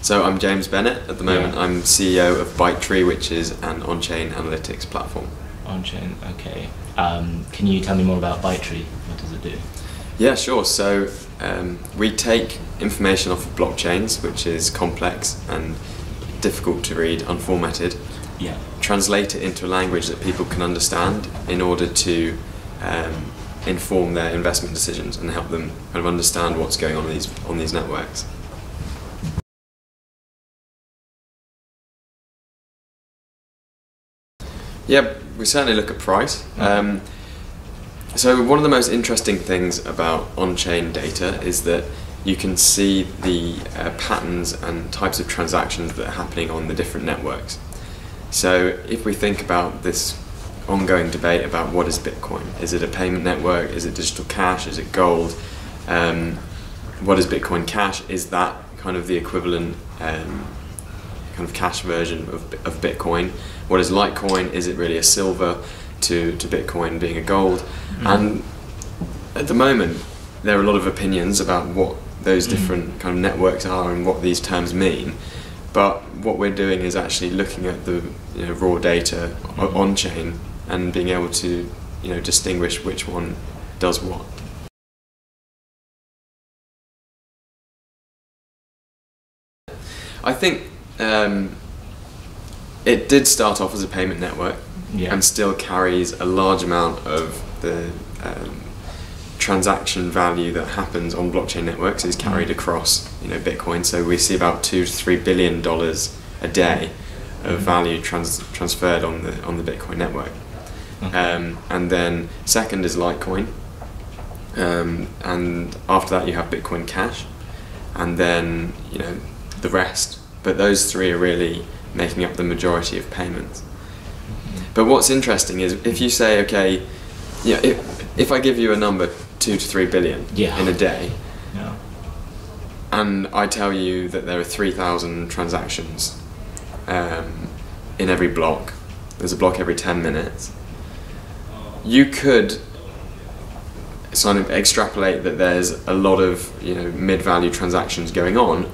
So I'm James Bennett. At the moment, Yeah. I'm CEO of ByteTree, which is an on-chain analytics platform. On chain, okay. Um, can you tell me more about ByteTree? What does it do? Yeah, sure. So um, we take information off of blockchains, which is complex and difficult to read, unformatted, Yeah. translate it into a language that people can understand in order to um, inform their investment decisions and help them kind of understand what's going on in these on these networks. Yeah, we certainly look at price. Um, so one of the most interesting things about on-chain data is that you can see the uh, patterns and types of transactions that are happening on the different networks. So if we think about this ongoing debate about what is Bitcoin, is it a payment network, is it digital cash, is it gold, um, what is Bitcoin Cash, is that kind of the equivalent um, kind of cash version of, of Bitcoin? What is Litecoin? Is it really a silver to, to Bitcoin being a gold? Mm-hmm. And at the moment, there are a lot of opinions about what those mm-hmm. different kind of networks are and what these terms mean. But what we're doing is actually looking at the you know, raw data o- mm-hmm. on chain and being able to you know distinguish which one does what. I think um, it did start off as a payment network Yeah. and still carries a large amount of the um, transaction value that happens on blockchain networks is carried across you know Bitcoin. So we see about two to three billion dollars a day of value trans- transferred on the on the Bitcoin network. Okay. Um, and then second is Litecoin, um, and after that you have Bitcoin Cash, and then you know the rest. But those three are really making up the majority of payments. But what's interesting is if you say, okay, yeah, if, if I give you a number two to three billion Yeah. in a day, yeah. and I tell you that there are 3,000 transactions um, in every block, there's a block every 10 minutes, you could sort of extrapolate that there's a lot of you know mid-value transactions going on,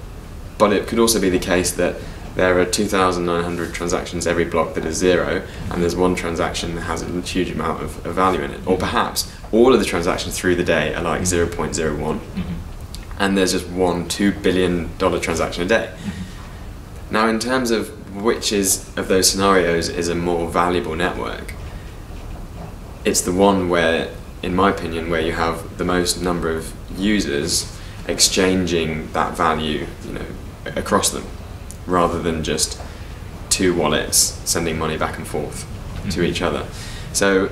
but it. Could also be the case that there are 2,900 transactions every block that is zero, and there's one transaction that has a huge amount of, of value in it. Or perhaps all of the transactions through the day are like mm-hmm. 0.01 mm-hmm. and there's just one two billion dollar transaction a day. Mm-hmm. Now, in terms of which is of those scenarios is a more valuable network, it's the one where, in my opinion, where you have the most number of users exchanging that value, you know, across them, rather than just two wallets sending money back and forth to Mhm. each other. So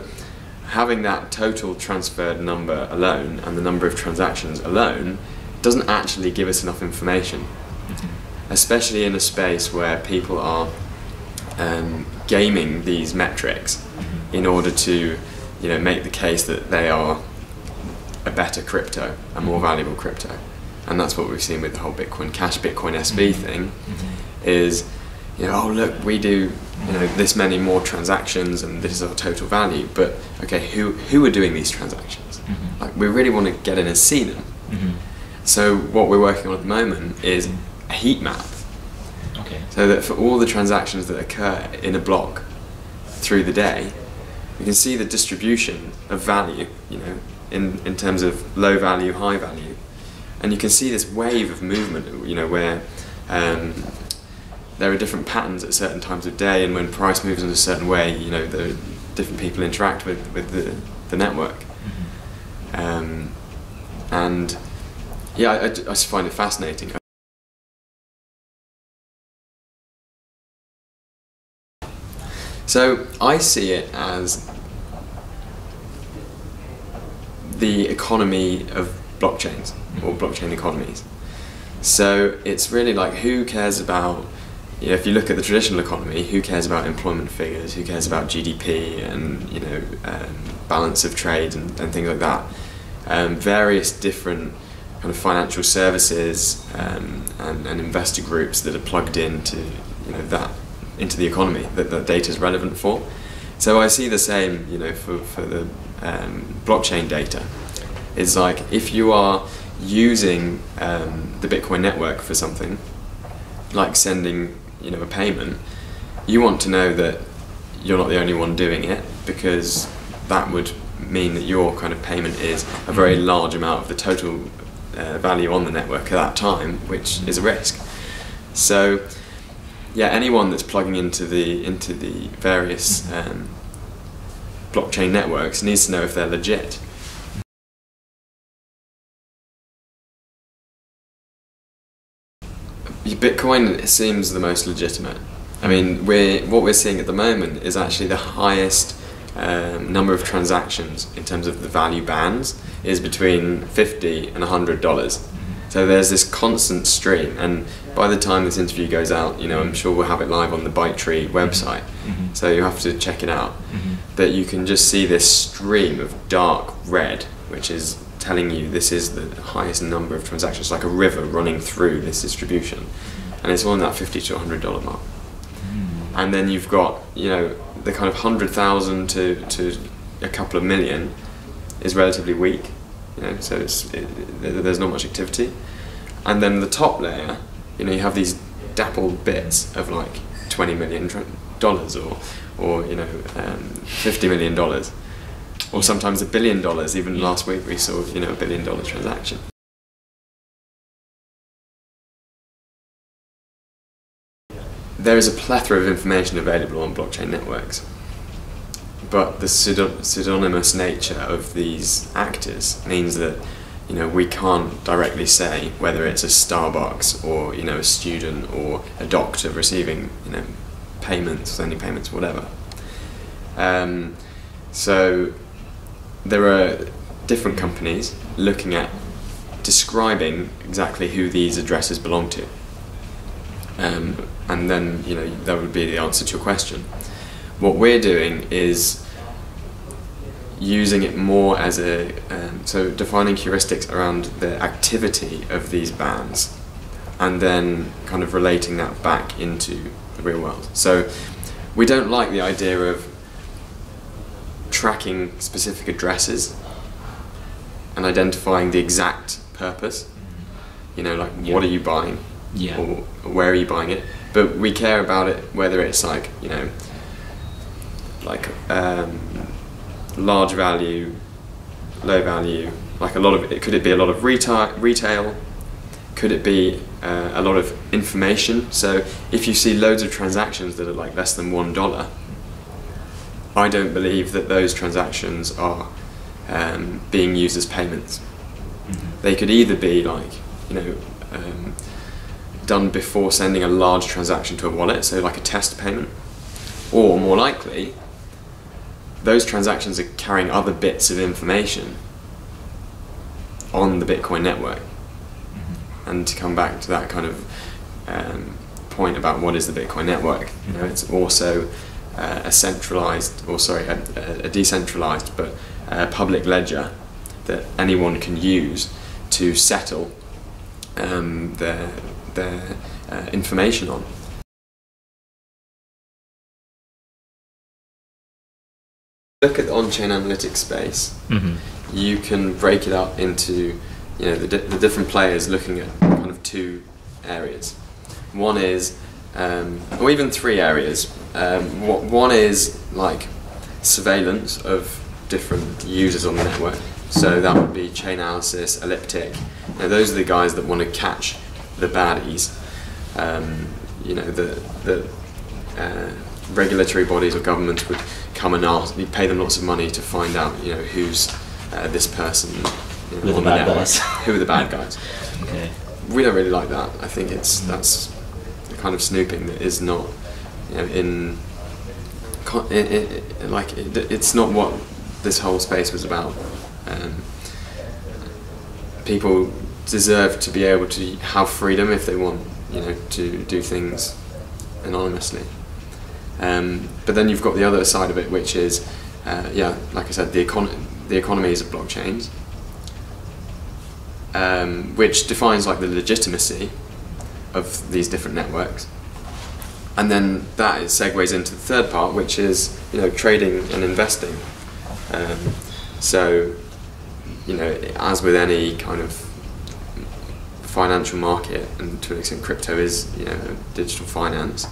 having that total transferred number alone and the number of transactions alone doesn't actually give us enough information, especially in a space where people are um, gaming these metrics in order to, you know, make the case that they are a better crypto, a more valuable crypto, and that's what we've seen with the whole Bitcoin Cash, Bitcoin SV thing, is, you know, oh look, we do, you know, this many more transactions and this is our total value, but okay, who who are doing these transactions? Mhm. Like, we really want to get in and see them. Mhm. So what we're working on at the moment is a heat map, Okay. so that for all the transactions that occur in a block through the day, we can see the distribution of value, you know, in, in terms of low value, high value. And you can see this wave of movement, you know, where um, there are different patterns at certain times of day, and when price moves in a certain way, you know, the different people interact with, with the, the network. Um, and yeah, I, I just find it fascinating. So I see it as the economy of blockchains or blockchain economies. So it's really like who cares about you know, if you look at the traditional economy, who cares about employment figures? Who cares about GDP and you know um, balance of trade and, and things like that? Um, various different kind of financial services um, and, and investor groups that are plugged into you know that into the economy that that data is relevant for. So I see the same you know for for the um, blockchain data. It's like if you are using um, the Bitcoin network for something, like sending you know a payment, you want to know that you're not the only one doing it because that would mean that your kind of payment is a very large amount of the total uh, value on the network at that time, which is a risk. So yeah, anyone that's plugging into the into the various um, blockchain networks needs to know if they're legit. Bitcoin seems the most legitimate. I mean, we're, what we're seeing at the moment is actually the highest um, number of transactions in terms of the value bands is between 50 and 100 dollars. So there's this constant stream, and by the time this interview goes out, you know, I'm sure we'll have it live on the ByteTree website. Mm-hmm. So you have to check it out. That you can just see this stream of dark red, which is telling you this is the highest number of transactions, like a river running through this distribution, and it's on that 50 to 100 dollar mark. And then you've got, you know, the kind of hundred thousand to to a couple of million is relatively weak. You know, so it's it, it- there's not much activity. And then the top layer, you know, you have these dappled bits of like twenty million dollars or or you know um, fifty million dollars, or sometimes a billion dollars. Even last week we saw you know a billion dollar transaction. There is a plethora of information available on blockchain networks, but the pseudonymous nature of these actors means that you know we can't directly say whether it's a Starbucks or you know a student or a doctor receiving you know payments, sending payments, whatever. Um, so there are different companies looking at describing exactly who these addresses belong to. Um, and then, you know, that would be the answer to your question. What we're doing is using it more as a, um, so defining heuristics around the activity of these bands and then kind of relating that back into the real world. So we don't like the idea of tracking specific addresses and identifying the exact purpose. You know, like Yeah. what are you buying? Yeah. Or where are you buying it? But we care about it whether it's like, you know, like um, large value, low value, like a lot of it could it be a lot of retail retail could it be uh, a lot of information so if you see loads of transactions that are like less than one dollar I don't believe that those transactions are um, being used as payments. They could either be like you know um, done before sending a large transaction to a wallet so like a test payment or more likely those transactions are carrying other bits of information on the Bitcoin network. And to come back to that kind of um, point about what is the Bitcoin network, you know, it's also uh, a centralized, or sorry, a, a decentralized, but a public ledger that anyone can use to settle um, their their uh, information on. Look at the on-chain analytics space Mm-hmm. you can break it up into you know the, di- the different players looking at kind of two areas. One is, um, or even three areas. Um, one is like surveillance of different users on the network. So that would be Chainalysis, Elliptic. Now those are the guys that want to catch the baddies. Um, you know the the uh, regulatory bodies or governments would come and ask, you pay them lots of money to find out, you know, who's uh, this person you know, Who are the bad network. guys. Who are the bad guys? Okay. We don't really like that. I think it's that's the kind of snooping that is not, you know, in, co- i i i- like it, it's not what this whole space was about. Um, people deserve to be able to have freedom if they want, you know, to do things anonymously. Um, but then you've got the other side of it, which is, uh, yeah, like I said, the, econ- the economies of blockchains, um, which defines like the legitimacy of these different networks. And then that segues into the third part, which is you know trading and investing. Um, so, you know, as with any kind of financial market, and to an extent, crypto is you know digital finance.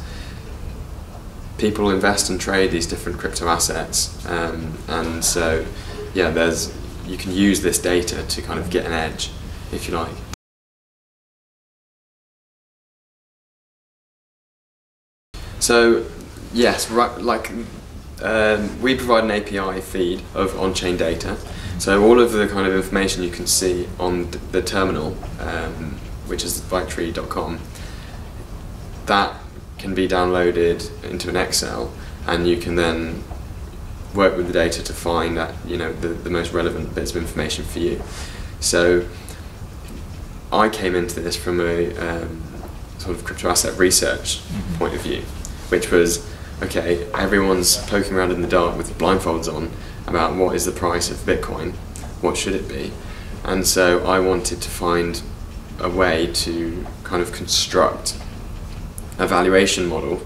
People invest and trade these different crypto assets, um, and so yeah, there's you can use this data to kind of get an edge, if you like. So yes, right, like um, we provide an API feed of on-chain data. So all of the kind of information you can see on the terminal, um, which is bytetree.com, that can be downloaded into an Excel, and you can then work with the data to find that you know the, the most relevant bits of information for you. So I came into this from a um, sort of crypto asset research mm-hmm. point of view, which was okay, everyone's poking around in the dark with blindfolds on about what is the price of Bitcoin, what should it be, and so I wanted to find a way to kind of construct a valuation model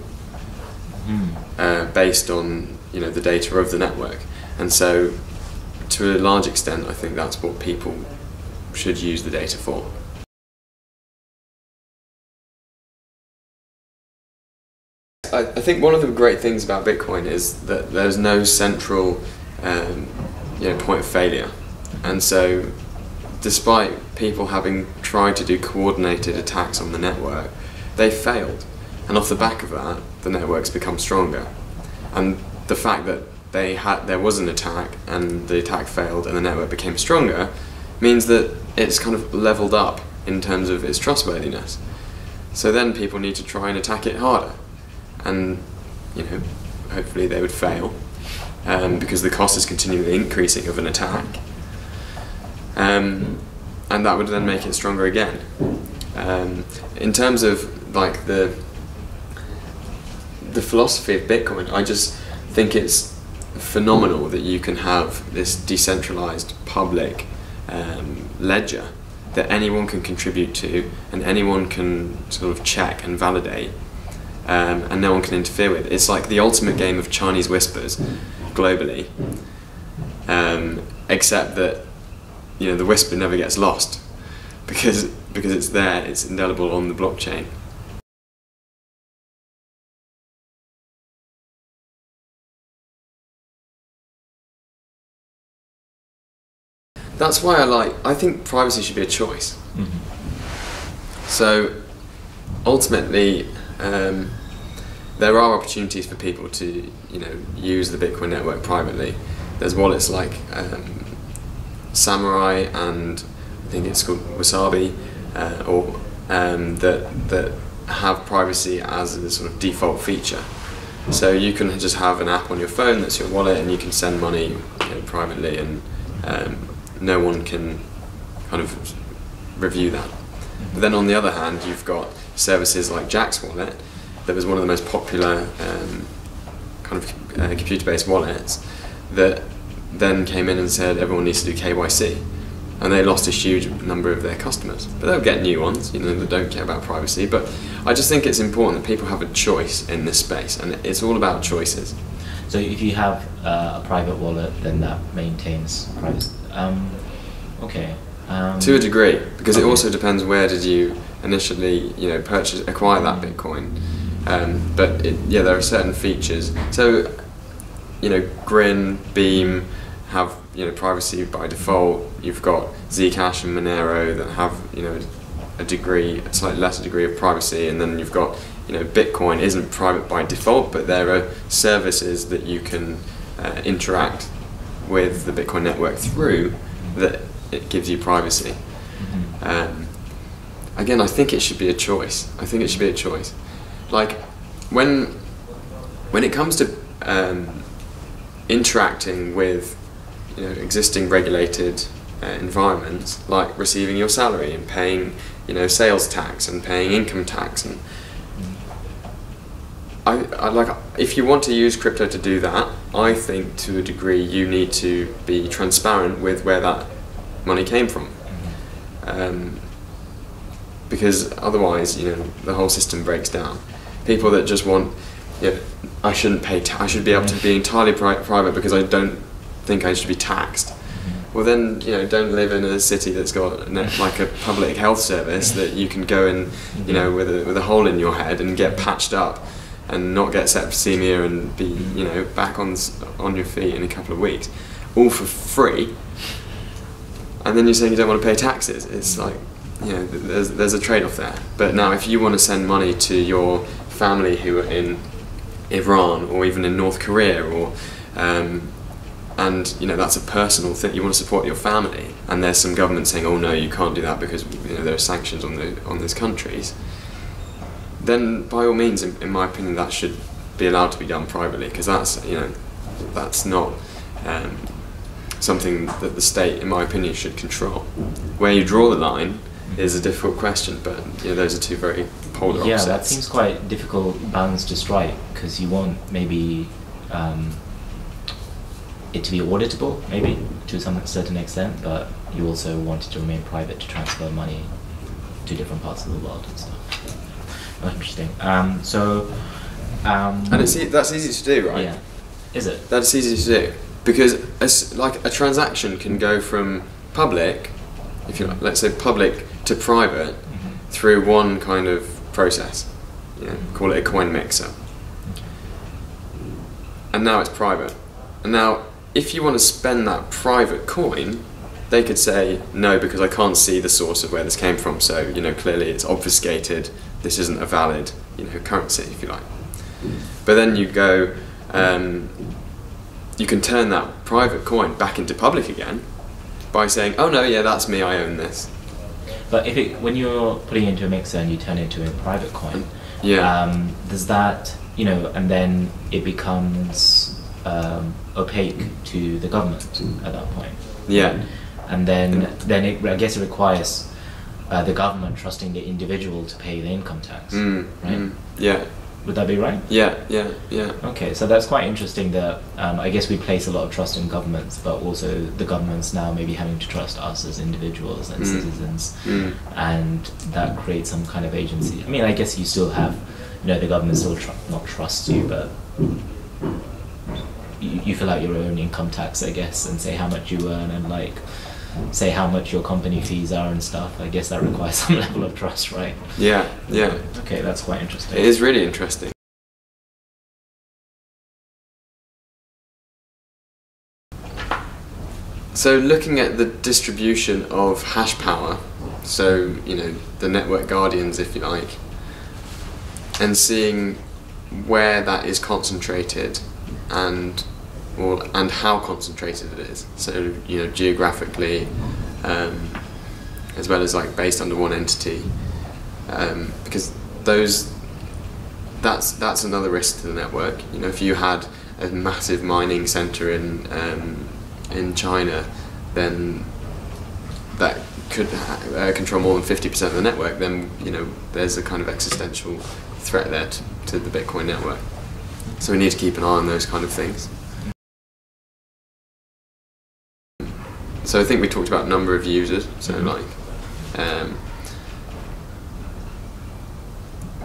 mm. uh, based on you know the data of the network, and so to a large extent, I think that's what people should use the data for. Think one of the great things about Bitcoin is that there's no central um, you know, point of failure. And so, despite people having tried to do coordinated attacks on the network, they failed. And off the back of that, the network's become stronger. And the fact that they had there was an attack and the attack failed and the network became stronger means that it's kind of leveled up in terms of its trustworthiness. So then people need to try and attack it harder and you know hopefully they would fail um, because the cost is continually increasing of an attack. Um, and that would then make it stronger again. Um, in terms of like the the philosophy of Bitcoin I just think it's phenomenal that you can have this decentralized public um, ledger that anyone can contribute to and anyone can sort of check and validate um, and no one can interfere with. It. It's like the ultimate game of Chinese whispers globally, um, except that you know the whisper never gets lost because because it's there, it's indelible on the blockchain. That's why I like. I think privacy should be a choice. Mm-hmm. So ultimately um, there are opportunities for people to you know use the Bitcoin network privately. There's wallets like um, Samurai and I think it's called Wasabi, uh, or um, that that have privacy as a sort of default feature. So you can just have an app on your phone that's your wallet, and you can send money you know, privately, and um, no one can kind of review that. But then on the other hand, you've got services like Jaxx Wallet, that was one of the most popular um, kind of uh, computer-based wallets, that then came in and said everyone needs to do KYC, and they lost a huge number of their customers. But they'll get new ones, you know, that don't care about privacy. But I just think it's important that people have a choice in this space, and it's all about choices. So if you have uh, a private wallet, then that maintains privacy. Um, okay. Um, to a degree, because okay. it also depends where did you initially, you know, purchase acquire that Bitcoin. Um, but it, yeah, there are certain features. So, you know, Grin, Beam have you know privacy by default. You've got Zcash and Monero that have you know a degree, a slightly lesser degree of privacy, and then you've got you know Bitcoin isn't private by default, but there are services that you can uh, interact with the Bitcoin network through that it gives you privacy. Mm-hmm. Um, again, I think it should be a choice. I think it should be a choice. Like when when it comes to um, interacting with you know existing regulated uh, environments, like receiving your salary and paying you know sales tax and paying income tax and I, I like if you want to use crypto to do that, I think to a degree you need to be transparent with where that money came from. Um, because otherwise, you know, the whole system breaks down. People that just want, you know, I shouldn't pay, ta- I should be able to be entirely pri- private because I don't think I should be taxed. well then you know don't live in a city that's got like a public health service that you can go in you know with a with a hole in your head and get patched up and not get septicemia and be you know back on on your feet in a couple of weeks, all for free. And then you're saying you don't want to pay taxes. It's like you know there's there's a trade off there. But now if you want to send money to your family who are in Iran or even in North Korea or um, and you know that's a personal thing. You want to support your family, and there's some government saying, "Oh no, you can't do that because you know there are sanctions on the on those countries." Then, by all means, in, in my opinion, that should be allowed to be done privately because that's you know that's not um, something that the state, in my opinion, should control. Where you draw the line is a difficult question, but you know those are two very polar yeah, opposites. that seems quite difficult balance to strike because you want maybe um, it to be auditable, maybe to some certain extent, but you also want it to remain private to transfer money to different parts of the world and stuff. Oh, interesting. Um, so, um, and it's e- that's easy to do, right? Yeah. Is it? That's easy to do because as, like a transaction can go from public, if you like, let's say public to private Mhm. through one kind of process. You know, call it a coin mixer, and now it's private. And now, if you want to spend that private coin, they could say no because I can't see the source of where this came from. So you know, clearly it's obfuscated. This isn't a valid, you know, currency, if you like. But then you go, um, you can turn that private coin back into public again by saying, oh no, yeah, that's me, I own this. But if it, when you're putting it into a mixer and you turn it into a private coin, Yeah. um, does that, you know, and then it becomes um, opaque to the government at that point. Yeah. And then, then it, I guess it requires uh, the government trusting the individual to pay the income tax, Mm, right? mm, yeah. Would that be right? Yeah, yeah, yeah. Okay, so that's quite interesting that um, I guess we place a lot of trust in governments, but also the governments now maybe having to trust us as individuals and Mm. citizens, Mm. and that creates some kind of agency. I mean, I guess you still have, you know, the government still tr- not trusts you, but you, you fill out your own income tax, I guess, and say how much you earn and like say how much your company fees are and stuff. I guess that requires some level of trust, right? Yeah, yeah. Okay, that's quite interesting. It is really interesting. So looking at the distribution of hash power, so you know the network guardians, if you like, and seeing where that is concentrated, and and how concentrated it is. So you know geographically, um, as well as like based under one entity, um, because those that's that's another risk to the network. You know, if you had a massive mining center in um, in China, then that could uh, control more than fifty percent of the network. Then you know there's a kind of existential threat there to, to the Bitcoin network. So we need to keep an eye on those kind of things. So I think we talked about number of users. So Mhm. like. Um,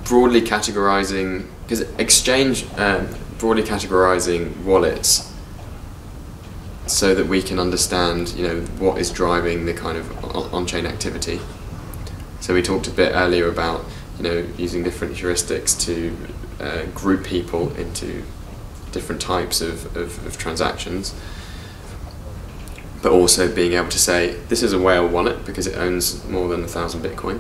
broadly categorizing because exchange um, broadly categorizing wallets so that we can understand you know what is driving the kind of on- on-chain activity so we talked a bit earlier about you know using different heuristics to uh, group people into different types of, of, of transactions but also being able to say this is a whale wallet because it owns more than a thousand bitcoin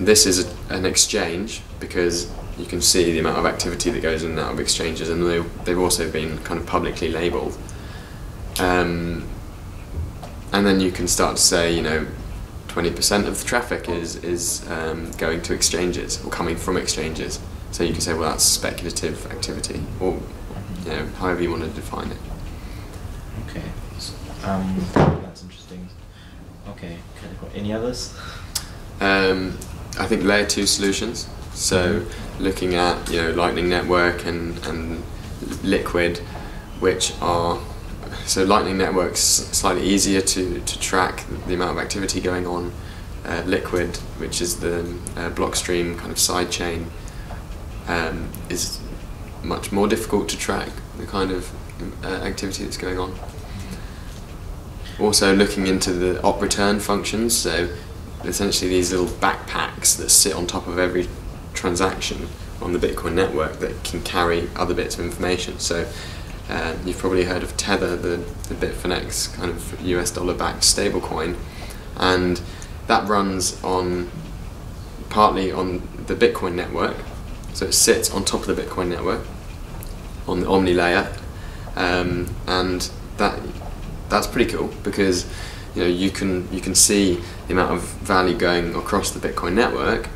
and this is a, an exchange because you can see the amount of activity that goes in and out of exchanges, and they, they've also been kind of publicly labelled. Um, and then you can start to say, you know, 20% of the traffic is, is um, going to exchanges or coming from exchanges. So you can say, well, that's speculative activity, or you know, however you want to define it. Okay. Um, that's interesting. Okay. okay. Any others? Um, I think layer two solutions. So looking at you know Lightning Network and and Liquid, which are so Lightning Network's slightly easier to, to track the amount of activity going on. Uh, Liquid, which is the uh, Blockstream kind of side chain, um, is much more difficult to track the kind of uh, activity that's going on. Also looking into the op return functions. So essentially these little backpacks that sit on top of every transaction on the Bitcoin network that can carry other bits of information. So uh, you've probably heard of Tether, the, the Bitfinex kind of US dollar backed stablecoin, and that runs on partly on the Bitcoin network. So it sits on top of the Bitcoin network on the Omni layer, um, and that that's pretty cool because you know you can you can see the amount of value going across the Bitcoin network,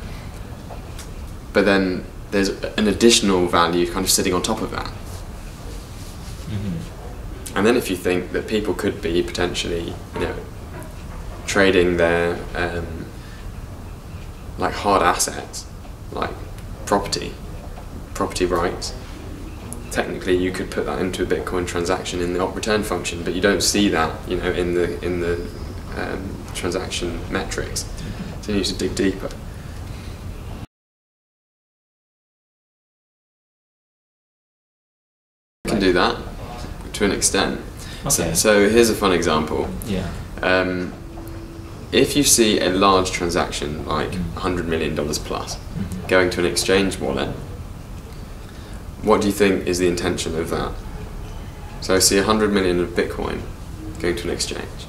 but then there's an additional value kind of sitting on top of that. Mm-hmm. And then if you think that people could be potentially, you know, trading their um, like hard assets, like property, property rights, technically you could put that into a Bitcoin transaction in the op return function, but you don't see that, you know, in the in the um, transaction metrics. So you need to dig deeper. You can do that to an extent. So, Okay. so here's a fun example. Yeah. Um, if you see a large transaction like Mm. $100 million plus Mhm. going to an exchange wallet, what do you think is the intention of that? So I see 100 million of Bitcoin going to an exchange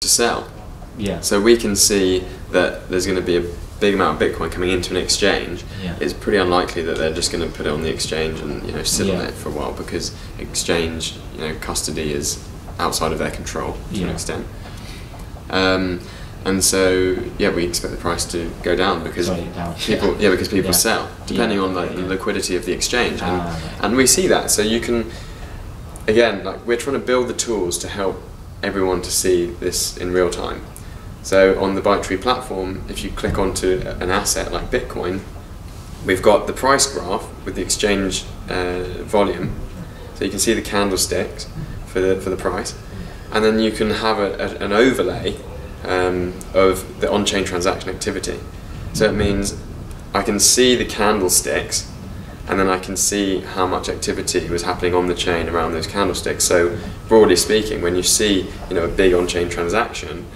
to sell. Yeah. So we can see that there's going to be a big amount of Bitcoin coming into an exchange. Yeah. It's pretty unlikely that they're just going to put it on the exchange and you know sit on it for a while because exchange you know custody is outside of their control to an extent. Um, and so yeah, we expect the price to go down because Sorry, down. people yeah because people Yeah. sell depending Yeah. on like the Yeah. liquidity of the exchange and, Ah, and we see that so you can again like we're trying to build the tools to help everyone to see this in real time so on the ByteTree platform if you click onto an asset like Bitcoin we've got the price graph with the exchange uh, volume so you can see the candlesticks for the, for the price and then you can have a, a, an overlay um, of the on-chain transaction activity so it means I can see the candlesticks and then I can see how much activity was happening on the chain around those candlesticks. So broadly speaking, when you see you know a big on-chain transaction,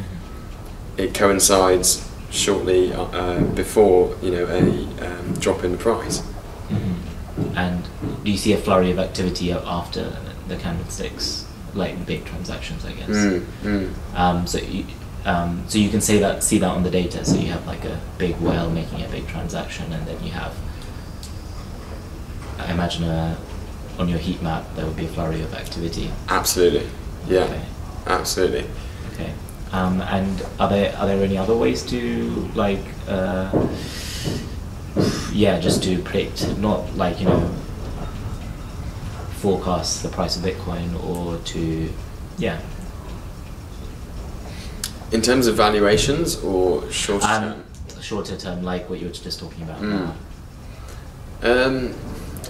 it coincides shortly uh, before you know a um, drop in the price. Mhm. And do you see a flurry of activity after the candlesticks, like big transactions, I guess? Mm, mm. Um, so you, um, so you can say that, see that on the data. So you have like a big whale making a big transaction, and then you have, I imagine, a, on your heat map there would be a flurry of activity. Absolutely, yeah, Okay. absolutely. Okay. Um, and are there are there any other ways to like uh, yeah just to predict not like you know forecast the price of Bitcoin or to yeah In terms of valuations or short term. um, shorter term like what you were just talking about Mm. Um,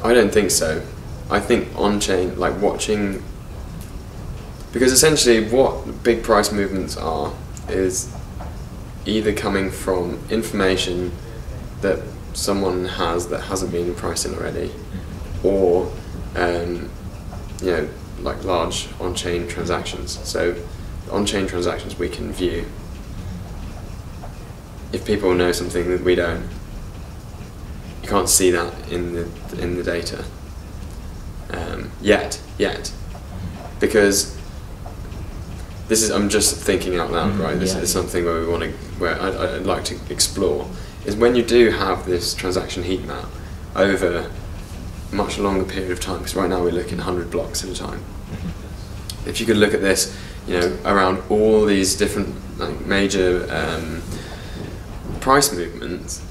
I don't think so. I think on chain, like watching, because essentially what big price movements are is either coming from information that someone has that hasn't been priced in already, or um, you know, like large on-chain transactions. So on-chain transactions we can view. If people know something that we don't, you can't see that in the in the data um, yet yet. Because this is I'm just thinking out loud Mhm, right? This yeah, is something where we want to where I'd, I'd like to explore is when you do have this transaction heat map over a much longer period of time because right now we're looking 100 blocks at a time. If you could look at this you know around all these different like major um, price movements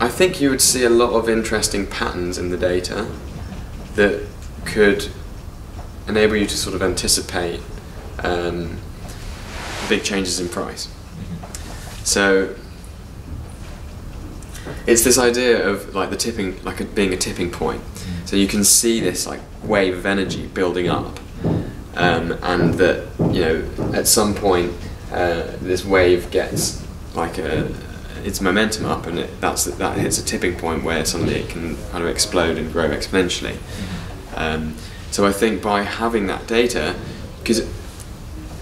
I think you would see a lot of interesting patterns in the data that could enable you to sort of anticipate um, big changes in price. So it's this idea of like the tipping, like it being a tipping point. So you can see this like wave of energy building up, um, and that you know at some point uh, this wave gets like a its momentum up, and it, that's that hits a tipping point where suddenly it can kind of explode and grow exponentially. Um, so I think by having that data, because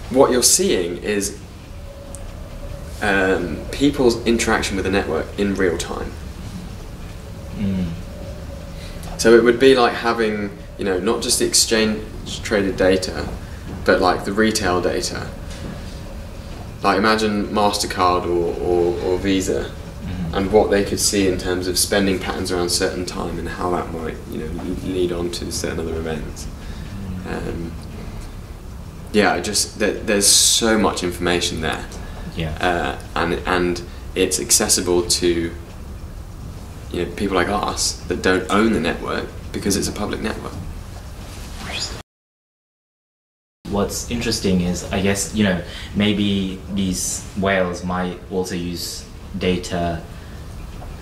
what you're seeing is um, people's interaction with the network in real time. Mm. So it would be like having, you know, not just the exchange traded data, but like the retail data. Like imagine MasterCard or, or, or Visa Mhm. and what they could see in terms of spending patterns around certain time and how that might, you know, lead on to certain other events. Um, yeah, just there, there's so much information there, Yeah. uh, and and it's accessible to you know people like us that don't own the network because it's a public network. What's interesting is, I guess, you know, maybe these whales might also use data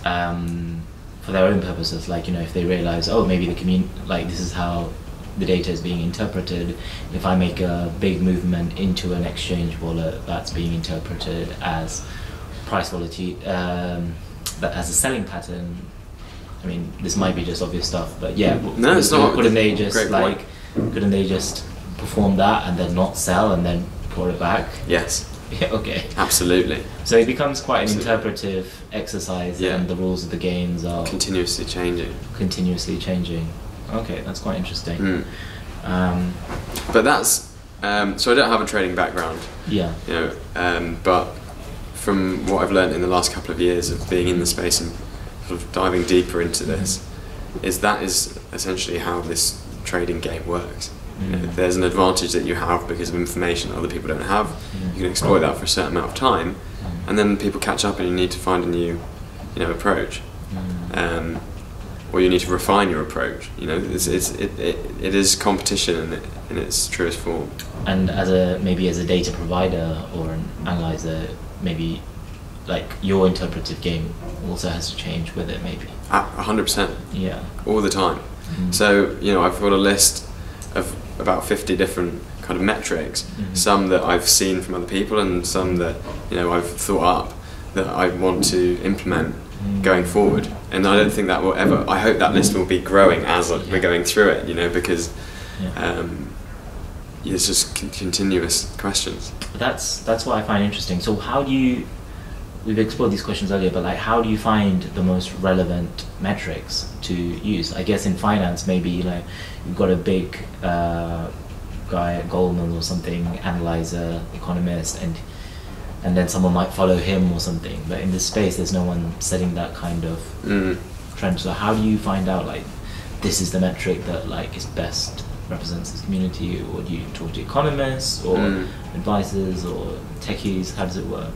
um, for their own purposes. Like, you know, if they realize, oh, maybe the commun like this is how the data is being interpreted. If I make a big movement into an exchange wallet, that's being interpreted as price volatility, um, that as a selling pattern. I mean, this might be just obvious stuff, but yeah. No, it's not. Couldn't they just Great point. like? Couldn't they just perform that and then not sell and then pour it back? Yes, Yeah, okay. absolutely, So it becomes quite an interpretive exercise, Yeah. and the rules of the games are continuously changing. continuously changing. Okay, that's quite interesting. Mm. Um, But that's um, so I don't have a trading background, yeah. you know, um, but from what I've learned in the last couple of years of being in the space and sort of diving deeper into this, is that is essentially how this trading game works. Mm. There's an advantage that you have because of information that other people don't have. Mm. You can exploit that for a certain amount of time, and then people catch up, and you need to find a new, you know, approach. Mm. Um, or you need to refine your approach. You know, it's, it's, it, it, it is competition in, it, in its truest form. And as a maybe as a data provider or an analyzer, maybe like your interpretive game also has to change with it. Maybe. A hundred percent, Yeah. all the time. Mm. So you know, I've got a list of about fifty different kind of metrics. Mhm. Some that I've seen from other people, and some that you know I've thought up that I want to implement Mm. going forward. And I don't think that will ever. I hope that list will be growing as we're going through it. You know, because um, it's just con- continuous questions. That's that's what I find interesting. So how do you we've explored these questions earlier, but like how do you find the most relevant metrics to use? I guess in finance maybe, you know, you've got a big uh, guy at Goldman or something, analyzer, economist and and then someone might follow him or something. But in this space there's no one setting that kind of Mm. trend. So how do you find out like this is the metric that like is best represents this community, or do you talk to economists or Mm. advisors or techies? How does it work?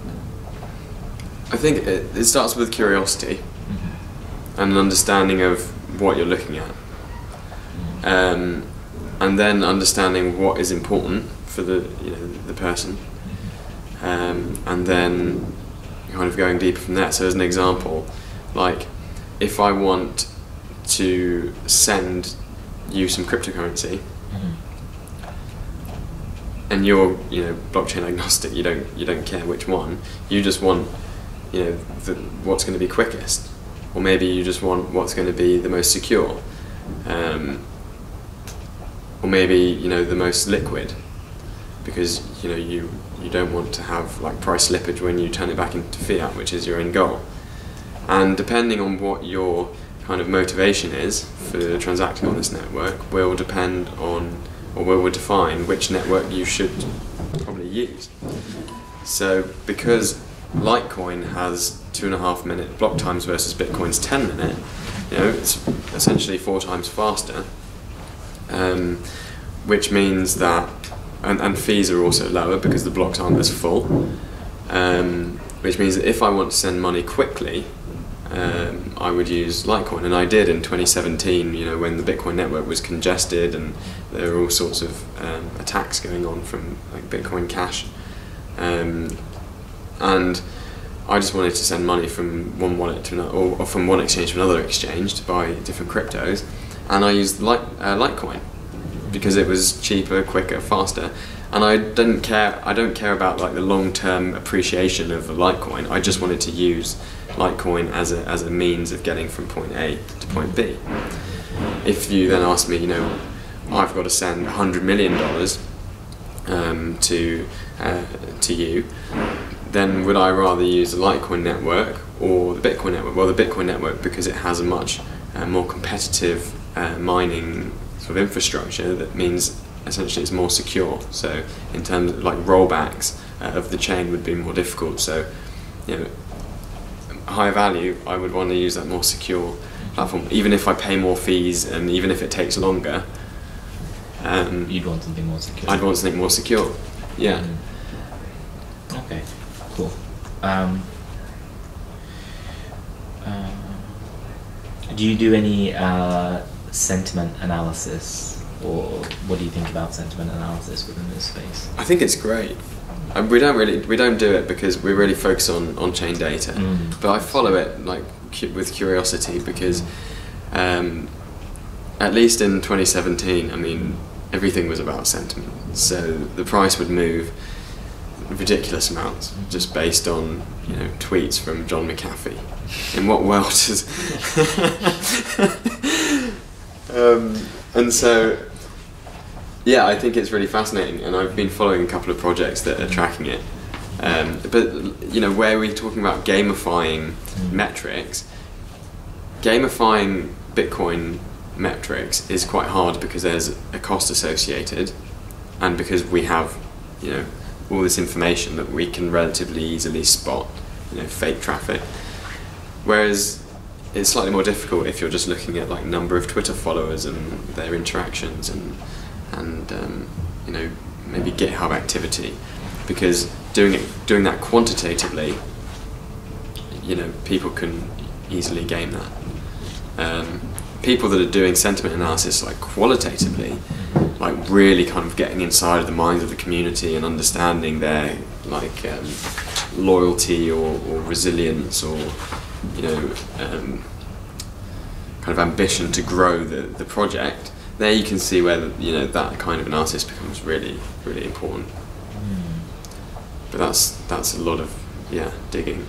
I think it, it starts with curiosity Mm-hmm. and an understanding of what you're looking at, um, and then understanding what is important for the you know the person, um, and then kind of going deeper from there. So, as an example, like if I want to send you some cryptocurrency, Mm-hmm. and you're you know blockchain agnostic, you don't you don't care which one, you just want you know the, what's going to be quickest, or maybe you just want what's going to be the most secure, um, or maybe you know the most liquid, because you know you you don't want to have like price slippage when you turn it back into fiat, which is your end goal, and depending on what your kind of motivation is for transacting on this network will depend on or will define which network you should probably use. So because Litecoin has two and a half minute block times versus Bitcoin's 10 minute, you know, it's essentially four times faster, um, which means that, and, and fees are also lower because the blocks aren't as full, um, which means that if I want to send money quickly, um, I would use Litecoin, and I did in 2017. You know, when the Bitcoin network was congested and there were all sorts of um, attacks going on from like Bitcoin Cash, um, and I just wanted to send money from one wallet to another, or, from one exchange to another exchange to buy different cryptos, and I used Lite, uh, Litecoin because it was cheaper, quicker, faster. And I didn't care. I don't care about like the long-term appreciation of Litecoin. I just wanted to use Litecoin as a as a means of getting from point A to point B. If you then ask me, you know, I've got to send hundred million dollars, um, to uh, to you, then would I rather use the Litecoin network or the Bitcoin network? Well, the Bitcoin network because it has a much uh, more competitive uh, mining sort of infrastructure that means essentially it's more secure. So in terms of like rollbacks uh, of the chain would be more difficult. So you know, high value, I would want to use that more secure platform, even if I pay more fees and even if it takes longer. Um, You'd want something more secure. I'd want something more secure. Yeah. Mm. Cool. Um, uh, do you do any uh, sentiment analysis, or what do you think about sentiment analysis within this space? I think it's great. And we don't really we don't do it because we really focus on on chain data. Mm. But I follow it like cu- with curiosity because um, at least in 2017, I mean everything was about sentiment. So the price would move ridiculous amounts just based on you know tweets from John McAfee. In what world is? um, and so yeah, I think it's really fascinating, and I've been following a couple of projects that are tracking it. Um, but you know, where we're talking about gamifying Mm. metrics, gamifying Bitcoin metrics is quite hard because there's a cost associated, and because we have, you know, all this information that we can relatively easily spot, you know, fake traffic. Whereas it's slightly more difficult if you're just looking at like number of Twitter followers and their interactions and and um, you know maybe GitHub activity, because doing it doing that quantitatively, you know people can easily game that. Um, people that are doing sentiment analysis like qualitatively, like really kind of getting inside of the minds of the community and understanding their like um, loyalty or, or resilience or you know um, kind of ambition to grow the, the project. There you can see where the, you know that kind of analysis becomes really really important. But that's that's a lot of yeah digging.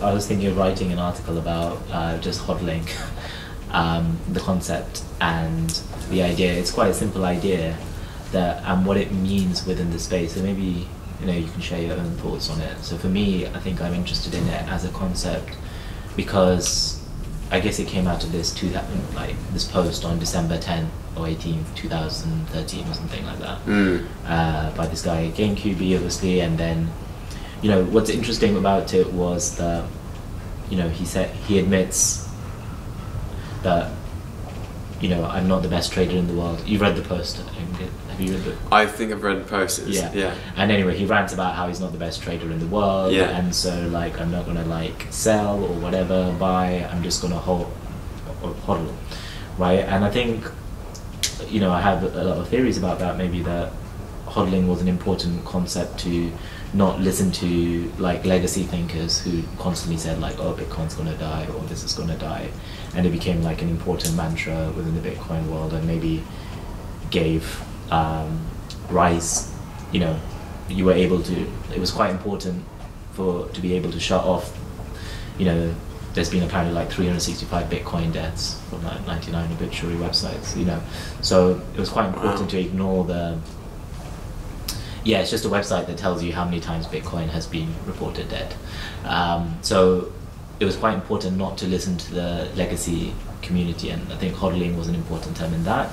I was thinking of writing an article about uh, just hodling, um, the concept and the idea. It's quite a simple idea that and what it means within the space. So maybe you know you can share your own thoughts on it. So for me, I think I'm interested in it as a concept because I guess it came out of this two like this post on December 10th or 18th, 2013 or something like that Mm. uh, by this guy GameKyuubi, obviously, and then you know what's interesting about it was that you know he said he admits that you know I'm not the best trader in the world. You've read the post? I think. Have you read the? I think I've read the post. Yeah. yeah. And anyway, he rants about how he's not the best trader in the world, Yeah. and so like I'm not gonna like sell or whatever, buy. I'm just gonna hold or hodl, right? And I think you know I have a lot of theories about that. Maybe that hodling was an important concept to not listen to like legacy thinkers who constantly said like oh bitcoin's going to die or this is going to die and it became like an important mantra within the bitcoin world and maybe gave um, rise you know you were able to it was quite important for to be able to shut off you know there's been apparently like 365 bitcoin deaths from like 99 obituary websites you know so it was quite important Wow. to ignore the yeah, it's just a website that tells you how many times Bitcoin has been reported dead. Um, so it was quite important not to listen to the legacy community, and I think hodling was an important term in that.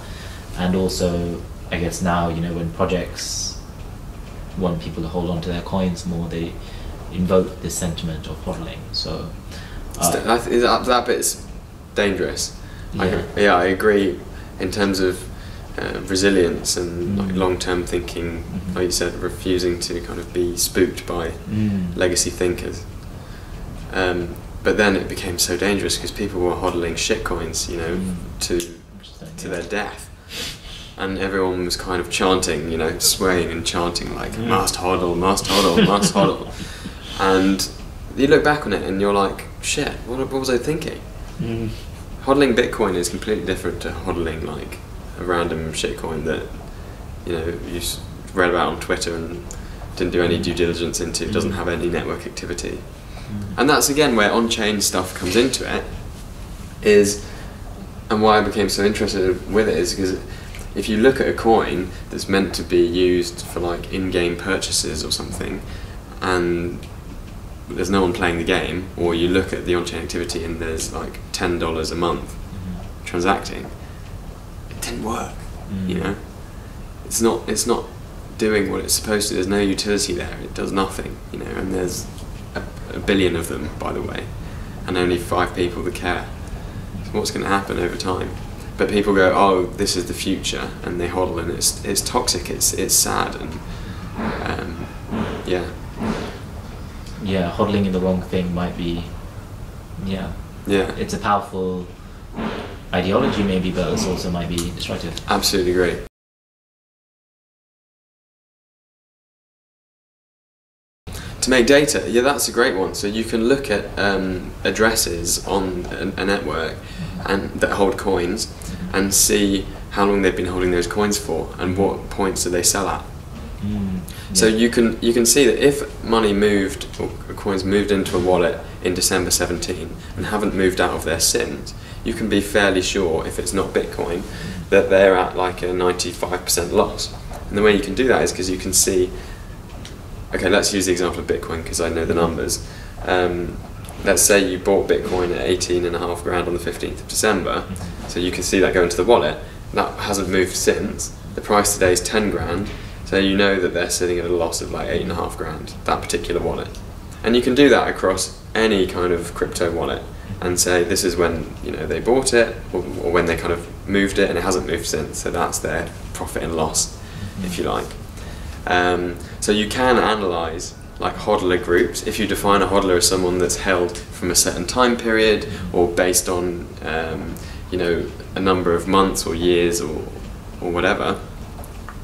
And also, I guess now, you know, when projects want people to hold on to their coins more, they invoke this sentiment of hodling. So, uh, I that, that bit's dangerous. I, Yeah. yeah, I agree in terms of uh, resilience and like Mm. long-term thinking. Mhm. Like you said, refusing to kind of be spooked by Mm. legacy thinkers. Um, but then it became so dangerous because people were hodling shitcoins, you know, Mm. to to their death. And everyone was kind of chanting, you know, swaying and chanting like Mm. must hodl, must hodl, must hodl. And you look back on it and you're like, shit, what, what was I thinking? Mm. Hodling Bitcoin is completely different to hodling like a random shitcoin that you know you read about on Twitter and didn't do any due diligence into. Doesn't Mm. have any network activity, Mm. and that's again where on-chain stuff comes into it. Is and why I became so interested with it is because if you look at a coin that's meant to be used for like in-game purchases or something, and there's no one playing the game, or you look at the on-chain activity and there's like ten dollars a month Mhm. transacting, didn't work. You Mm. know, it's not it's not doing what it's supposed to. There's no utility there. It does nothing. You know, and there's a, a billion of them, by the way, and only five people that care. So what's going to happen over time? But people go, oh, this is the future, and they hodl, and it's it's toxic. It's it's sad, and um, yeah, Yeah, hodling in the wrong thing might be. Yeah, yeah, it's a powerful ideology maybe, but it also might be destructive. absolutely agree. To make data, yeah, that's a great one. So you can look at um, addresses on a, a network and that hold coins, and see how long they've been holding those coins for, and what points do they sell at. Mm. So you can you can see that if money moved or coins moved into a wallet in December 17 and haven't moved out of there since, you can be fairly sure if it's not Bitcoin that they're at like a 95% loss. And the way you can do that is because you can see. Okay, let's use the example of Bitcoin because I know the numbers. Um, let's say you bought Bitcoin at 18 and a half grand on the 15th of December, so you can see that go into the wallet. That hasn't moved since. The price today is 10 grand, so you know that they're sitting at a loss of like eight and a half grand, that particular wallet. And you can do that across any kind of crypto wallet and say this is when you know they bought it or, or when they kind of moved it and it hasn't moved since, so that's their profit and loss, if you like. Um, so you can analyze like hodler groups if you define a hodler as someone that's held from a certain time period or based on um, you know a number of months or years or or whatever.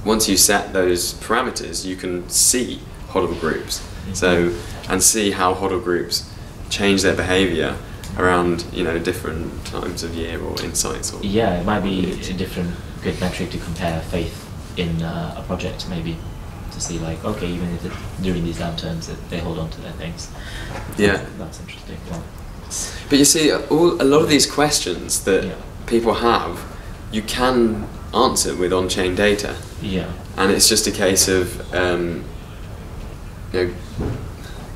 Once you set those parameters, you can see hodl groups. So and see how hodl groups change their behavior around you know different times of year or insights or Yeah, it might be a different good metric to compare faith in uh, a project, maybe to see like okay, even if it, during these downturns that they hold on to their things. Yeah. that's interesting. Well, But you see, all, a lot of these questions that Yeah. people have, you can answer with on-chain data, yeah, and it's just a case of um, you know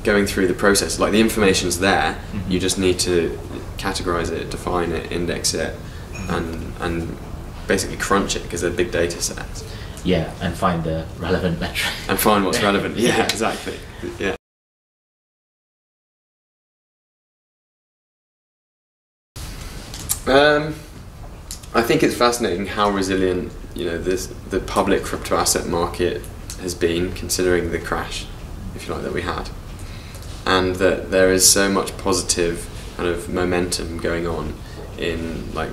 going through the process. Like the information's there, Mhm. you just need to categorize it, define it, index it, and and basically crunch it because they're big data sets, yeah, and find the relevant metric. and find what's relevant. Yeah, exactly. Yeah. Um, I think it's fascinating how resilient you know this the public crypto asset market has been, considering the crash, if you like, that we had, and that there is so much positive kind of momentum going on in like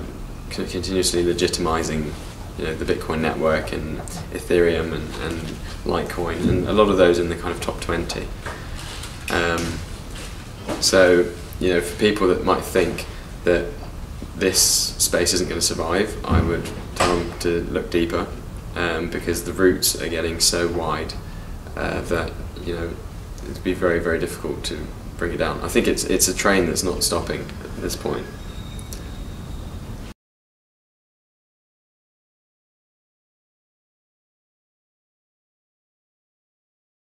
con- continuously legitimizing you know the Bitcoin network and Ethereum and, and Litecoin and a lot of those in the kind of top twenty. Um, so, you know, for people that might think that this space isn't going to survive, I would tell them to look deeper um, because the roots are getting so wide uh, that you know it'd be very very difficult to bring it down. I think it's it's a train that's not stopping at this point.